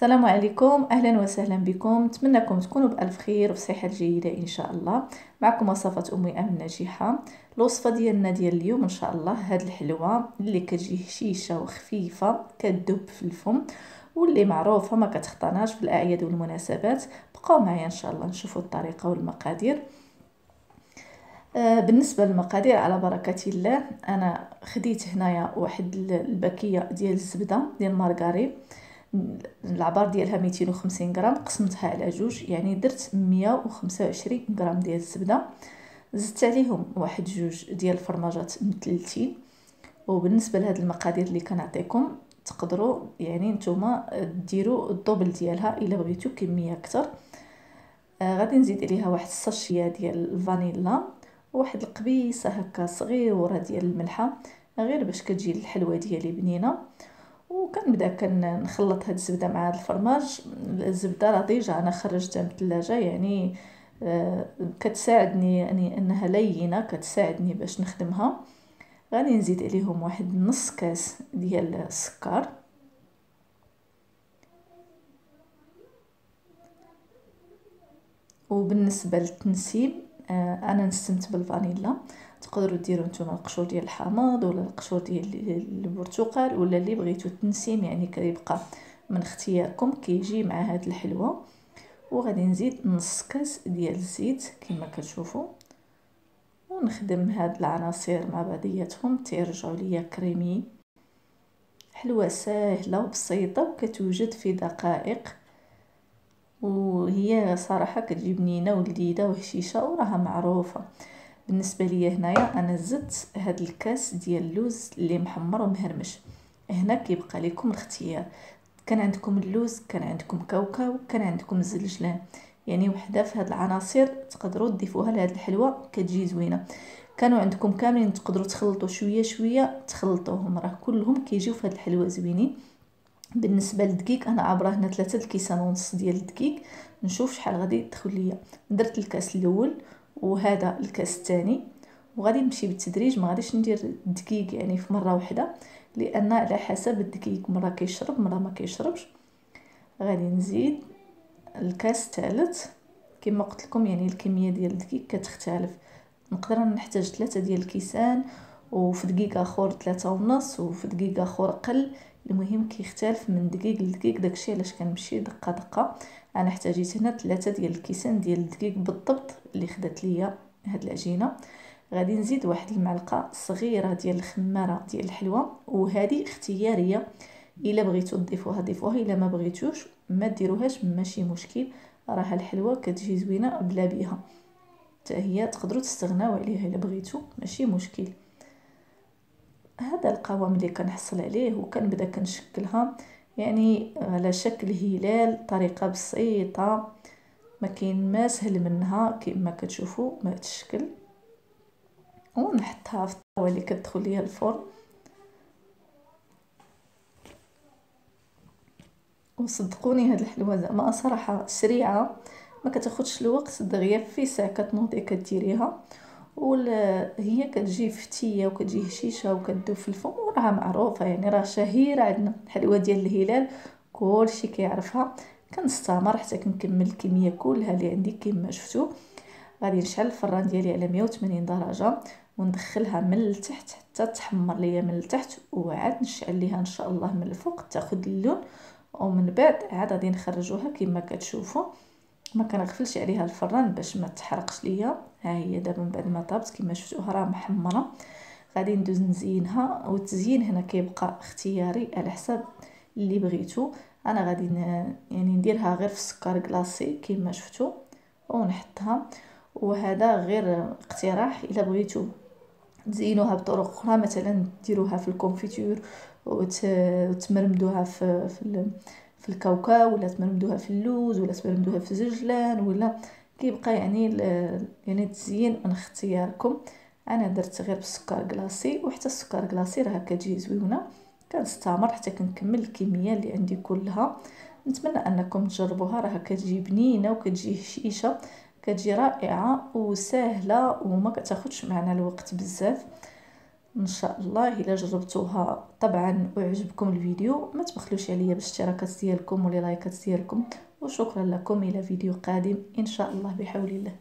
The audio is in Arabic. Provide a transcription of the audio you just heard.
السلام عليكم. أهلا وسهلا بكم. نتمنىكم تكونوا بألف خير وصحة جيدة إن شاء الله. معكم وصفة أمي ام ناجحة. الوصفة ديالنا ديال اليوم إن شاء الله هاد الحلوة اللي كتجي هشيشة وخفيفة كتذوب في الفم واللي معروفة ما كتخطاناش في الأعياد والمناسبات. بقاو معايا إن شاء الله نشوفوا الطريقة والمقادير. آه بالنسبة للمقادير على بركة الله أنا خديت هنايا واحد الباكية ديال الزبدة ديال مارغاري العبار ديالها 250 غرام قسمتها على جوج يعني درت 125 غرام ديال الزبدة. زدت عليهم واحد جوج ديال الفرماجات مثلثين وبالنسبة لهاد المقادير اللي كنعطيكم تقدروا يعني نتوما ديروا الدوبل ديالها إلا بغيتو كمية أكثر. آه غادي نزيد عليها واحد الساشيه ديال الفانيلا وواحد القبيصة هكا صغيرة ديال الملحة غير باش كتجي الحلوة ديالي بنينه وكنبدا كنخلط هاد الزبدة مع هاد الفرماج. الزبدة راه ديجا أنا خرجتها من الثلاجة يعني آه كتساعدني يعني أنها لينة كتساعدني باش نخدمها. غادي نزيد عليهم واحد نص كاس ديال السكر. وبالنسبة للتنسيم آه أنا نستمت بالفانيلا. تقدروا ديروا نتوما القشور ديال الحامض ولا القشور ديال البرتقال ولا اللي بغيتو التنسيم يعني كيبقى من اختياركم كيجي مع هاد الحلوة. وغادي نزيد نص كاس ديال الزيت كما كتشوفوا ونخدم هاد العناصر مع بعضياتهم تيرجعوا ليا كريمي. حلوة سهله وبسيطة وكتوجد في دقائق. وهي صراحة كتجي بنينه ولذيذه وهشيشه وراها معروفة. بالنسبة ليا هنايا أنا زدت هاد الكاس ديال اللوز اللي محمر ومهرمش. هنا كيبقى لكم الاختيار. كان عندكم اللوز كان عندكم كاوكاو كان عندكم الزلجلان يعني وحدة في هاد العناصر تقدروا تضيفوها لهاد الحلوة كتجي زوينة. كانوا عندكم كاملين تقدروا تخلطوا شوية شوية تخلطوهم. راه كلهم كيجيو في هاد الحلوة زوينين. بالنسبة للدقيق أنا عبره هنا ثلاثة الكيسان ونص ديال الدقيق. نشوف شحال غادي يدخل ليا. درت الكاس الأول وهذا الكاس الثاني وغادي نمشي بالتدريج. ما غاديش ندير الدقيق يعني في مرة واحدة لأن على حسب الدقيق مرة كيشرب مرة ما كيشربش. غادي نزيد الكاس الثالث. كما قلت لكم يعني الكمية ديال الدقيق كتختلف. نقدر نحتاج ثلاثة ديال الكيسان وفي دقيق أخر ثلاثة ونص وفي دقيق أخر قل المهم كيختلف من دقيق لدقيق داكشي علاش كنمشي دقة دقة. أنا احتاجيت هنا ثلاثة ديال الكيسان ديال الدقيق بالضبط اللي خدات ليا هاد العجينة. غادي نزيد واحد المعلقة صغيرة ديال الخمارة ديال الحلوى وهذه اختيارية. إلا بغيتو تضيفوها ضيفوها. إلا ما بغيتوش ما ديروهاش ماشي مشكل. راه الحلوى كتجي زوينة بلا بيها. حتى هي تقدروا تستغناو عليها إلا بغيتو ماشي مشكل. هذا القوام اللي كنحصل عليه وكنبدأ كنشكلها يعني على شكل هلال طريقة بسيطة ما كاين ما سهل منها كما كتشوفوا ما الشكل ونحطها في الطاوه اللي كتدخل ليها الفرن. وصدقوني هاد الحلوة زعما صراحة سريعة ما كتاخذش الوقت دغيا في ساعة كتنوضي كديريها. هي كتجي فتية وكتجي هشيشة وكتذوب في الفم وراها معروفة يعني راه شهيره عندنا. الحلوه ديال الهلال كلشي كيعرفها. كنستمر حتى كنكمل الكمية كلها اللي عندي كما شفتوا غادي نشعل الفران ديالي على 180 درجة وندخلها من التحت حتى تحمر ليا من التحت وعاد نشعل ليها إن شاء الله من الفوق تاخذ اللون. ومن بعد عاد غادي نخرجوها كما كتشوفوا ما كنغفلش عليها الفران باش ما تحرقش ليا. ها هي دابا من بعد ما طابت كما شفتوها راه محمرة. غادي ندوز نزينها والتزيين هنا كيبقى اختياري على حساب اللي بغيتو. أنا غادي يعني نديرها غير في السكر كلاصي كما شفتوا ونحطها. وهذا غير اقتراح إلا بغيتو تزينوها بطرق أخرى مثلا ديروها في الكونفيتور وتمرمدوها في في في الكاوكاو ولا تمرمدوها في اللوز ولا تمرمدوها في الزجلان ولا كيبقى يعني يعني التزيين من اختياركم. أنا درت غير بالسكر كلاصي وحتى السكر كلاصي راه كتجي زوينة. كنستمر حتى كنكمل الكميه اللي عندي كلها. نتمنى أنكم تجربوها راه كتجي بنينة وكتجي هشيشة. كتجي رائعة وسهلة وما كتاخذش معنا الوقت بزاف. إن شاء الله إلا جربتوها طبعا وعجبكم الفيديو. ما تبخلوش عليا بالاشتراكات ديالكم ولي لايكات ديالكم وشكرا لكم. إلى فيديو قادم إن شاء الله بحول الله.